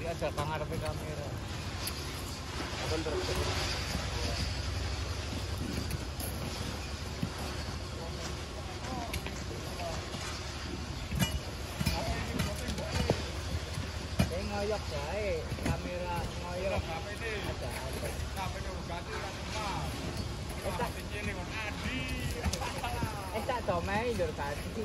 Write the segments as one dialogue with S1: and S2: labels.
S1: diajak kang ngarepe kamera.
S2: Abang terus.
S1: ngoyok jae kamera ngoyok. Ada eh tak domai lur tadi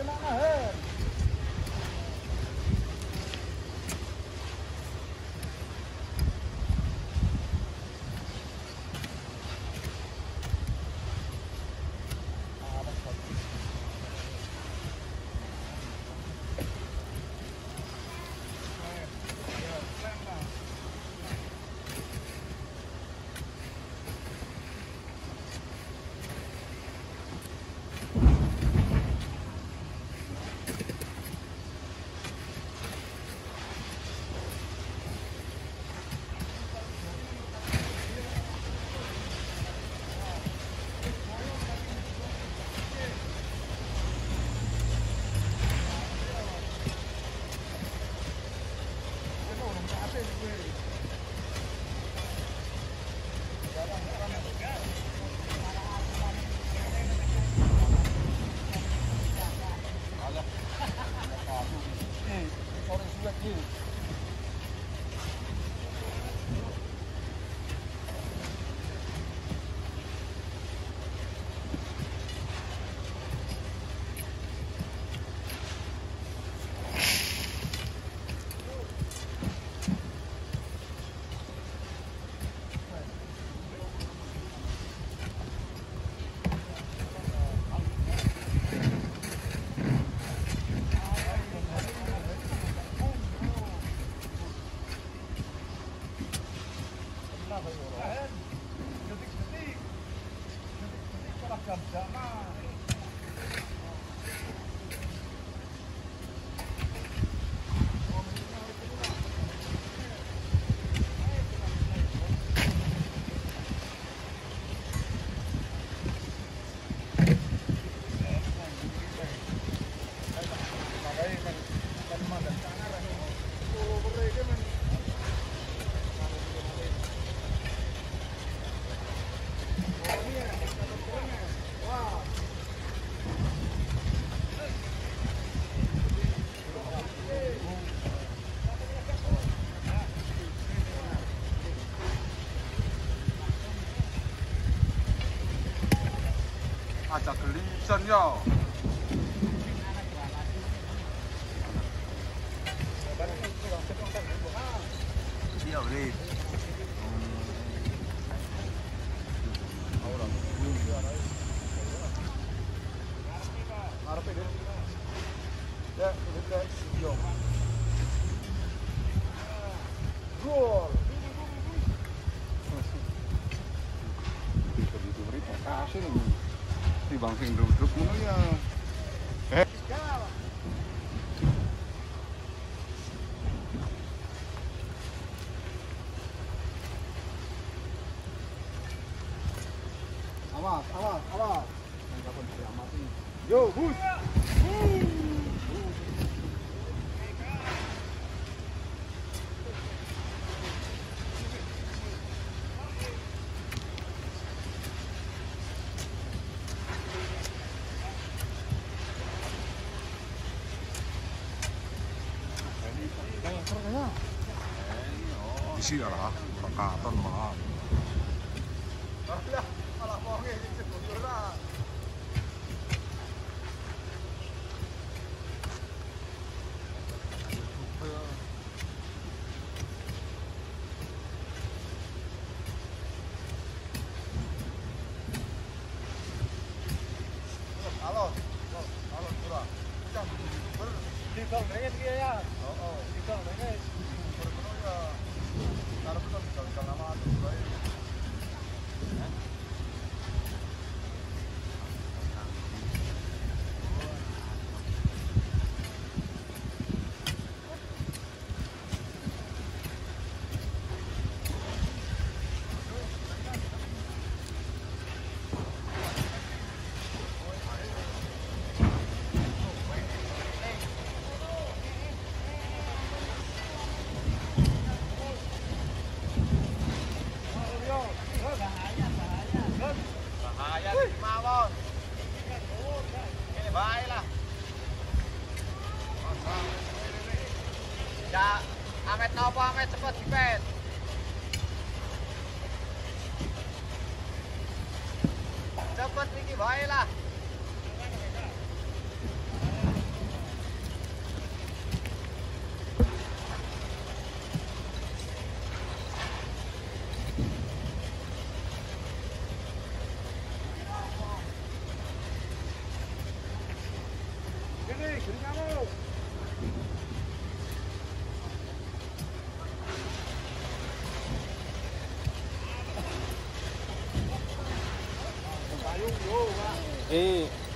S3: Kailangan, eh. 아자 글림전요 야 우리
S1: Awas, awas, awas. Yo, bus. Sì, allora.
S2: 可以了。